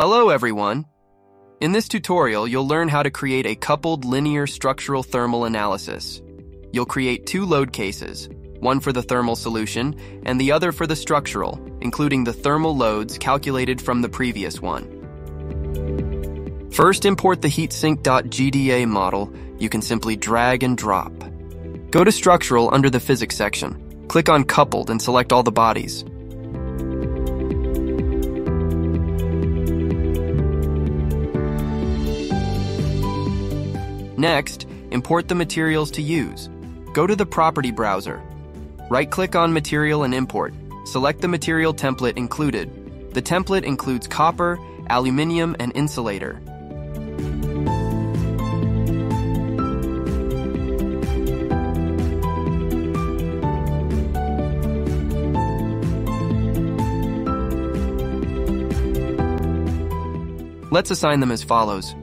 Hello everyone! In this tutorial, you'll learn how to create a coupled linear structural thermal analysis. You'll create two load cases, one for the thermal solution and the other for the structural, including the thermal loads calculated from the previous one. First, import the heatsink.gda model. You can simply drag and drop. Go to Structural under the Physics section. Click on Coupled and select all the bodies. Next, import the materials to use. Go to the Property browser. Right-click on Material and Import. Select the material template included. The template includes copper, aluminium, and insulator. Let's assign them as follows.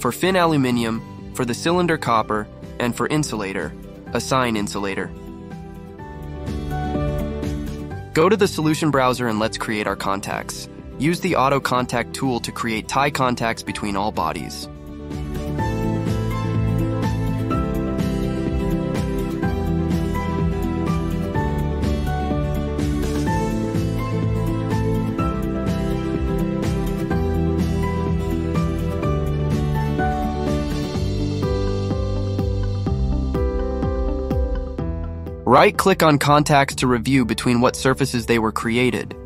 For fin aluminium, for the cylinder copper, and for insulator, assign insulator. Go to the solution browser and let's create our contacts. Use the auto contact tool to create tie contacts between all bodies. Right-click on contacts to review between what surfaces they were created.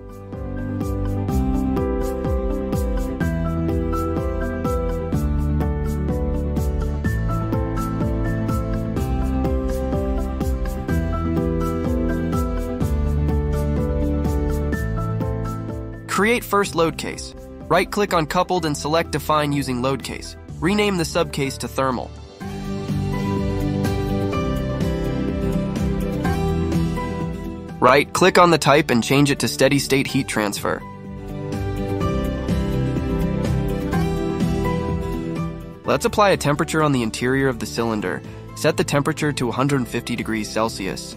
Create first load case. Right-click on coupled and select define using load case. Rename the subcase to thermal. Right, click on the type and change it to steady state heat transfer. Let's apply a temperature on the interior of the cylinder. Set the temperature to 150 degrees Celsius.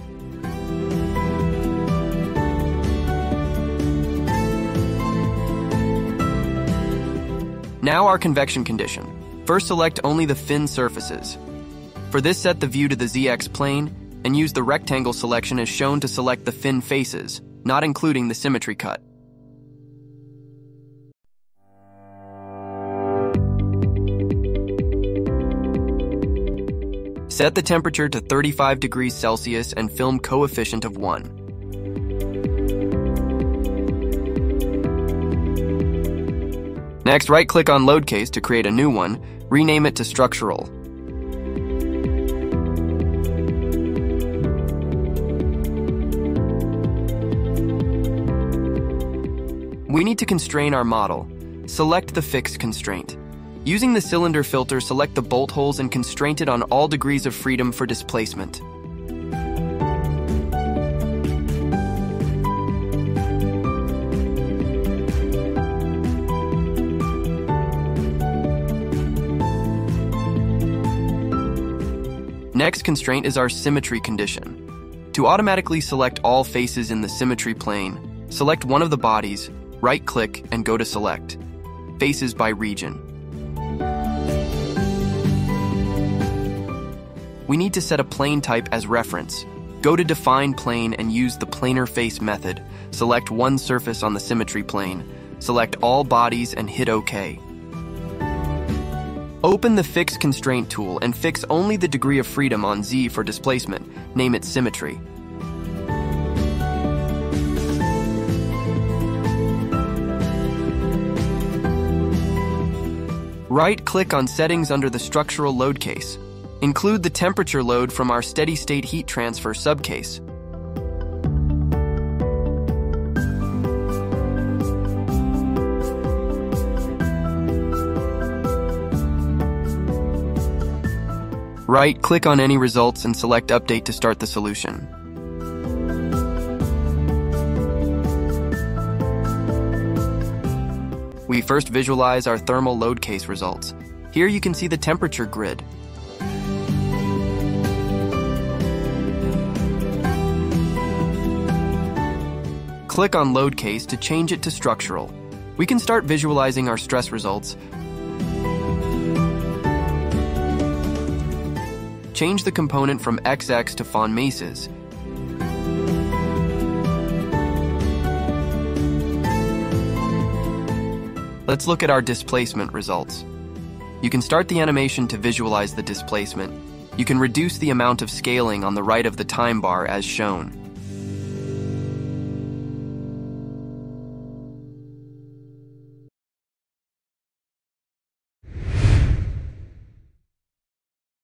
Now our convection condition. First select only the fin surfaces. For this set the view to the ZX plane and use the rectangle selection as shown to select the fin faces, not including the symmetry cut. Set the temperature to 35 degrees Celsius and film coefficient of 1. Next, right-click on Load Case to create a new one, rename it to Structural. Need to constrain our model. Select the fixed constraint. Using the cylinder filter, select the bolt holes and constraint it on all degrees of freedom for displacement. Next constraint is our symmetry condition. To automatically select all faces in the symmetry plane, select one of the bodies, right-click and go to Select. Faces by region. We need to set a plane type as reference. Go to Define Plane and use the Planar Face method. Select one surface on the symmetry plane. Select all bodies and hit OK. Open the Fix Constraint tool and fix only the degree of freedom on Z for displacement. Name it Symmetry. Right-click on Settings under the Structural Load case. Include the temperature load from our steady-state heat transfer subcase. Right-click on any results and select Update to start the solution. We first visualize our thermal load case results. Here you can see the temperature grid. Click on Load Case to change it to structural. We can start visualizing our stress results. Change the component from XX to von Mises. Let's look at our displacement results. You can start the animation to visualize the displacement. You can reduce the amount of scaling on the right of the time bar as shown.